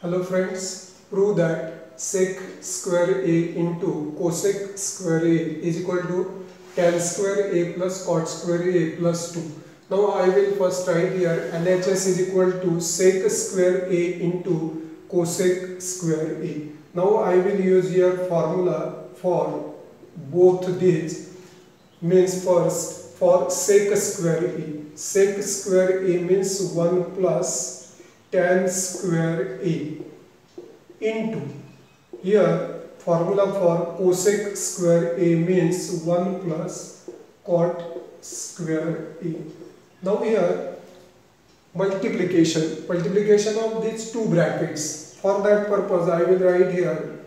Hello friends, prove that sec square a into cosec square a is equal to tan square a plus cot square a plus 2. Now I will first write here LHS is equal to sec square a into cosec square a. Now I will use here formula for both these means first for sec square a. Sec square a means 1 plus tan square a into here formula for cosec square a means 1 plus cot square a. Now here multiplication multiplication of these two brackets for that purpose I will write here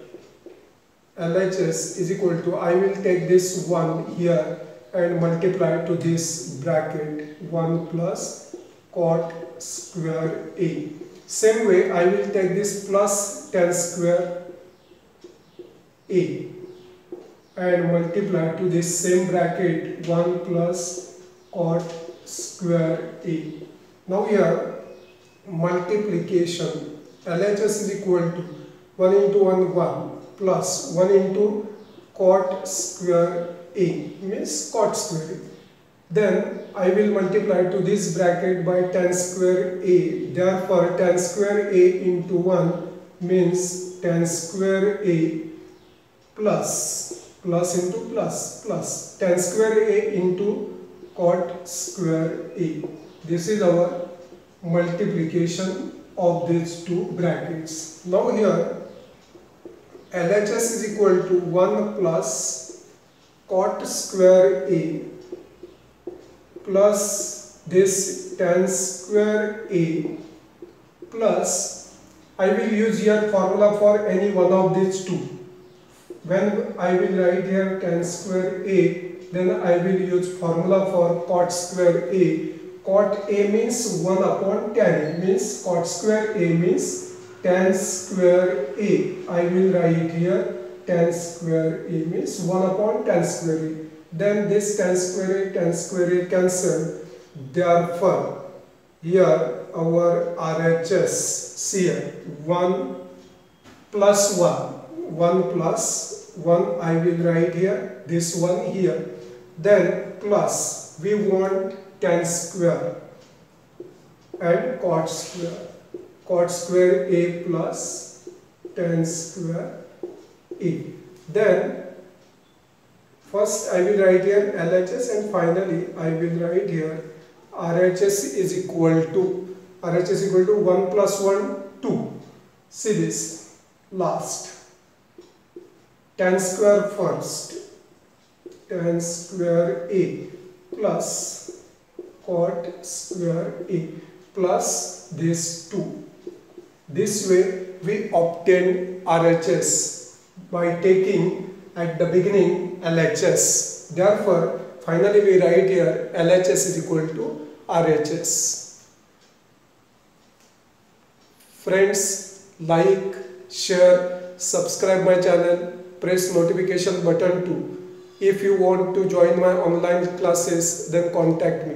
LHS is equal to I will take this 1 here and multiply to this bracket 1 plus cot square a. Same way I will take this plus tan square a and multiply to this same bracket 1 plus cot square a. Now here multiplication LHS is equal to 1 into 1 1 plus 1 into cot square a means cot square a then I will multiply to this bracket by tan square a. Therefore, tan square a into 1 means tan square a plus plus into plus plus tan square a into cot square a. This is our multiplication of these two brackets. Now here LHS is equal to 1 plus cot square a plus this tan square a plus I will use here formula for any one of these two. When I will write here tan square a then I will use formula for cot square a. Cot a means 1 upon tan means cot square a means tan square a. I will write here tan square a means 1 upon tan square a then this tan square a tan square a cancel therefore here our RHS here 1 plus 1 1 plus 1 I will write here this one here. Then plus we want tan square and cot square. Cot square a plus tan square a then First I will write here LHS and finally I will write here RHS is equal to RHS is equal to 1 plus 1 2. See this last tan square first tan square a plus cot square a plus this 2. This way we obtain RHS by taking at the beginning LHS. Therefore, finally we write here LHS is equal to RHS. Friends, like, share, subscribe my channel, press notification button too. If you want to join my online classes, then contact me.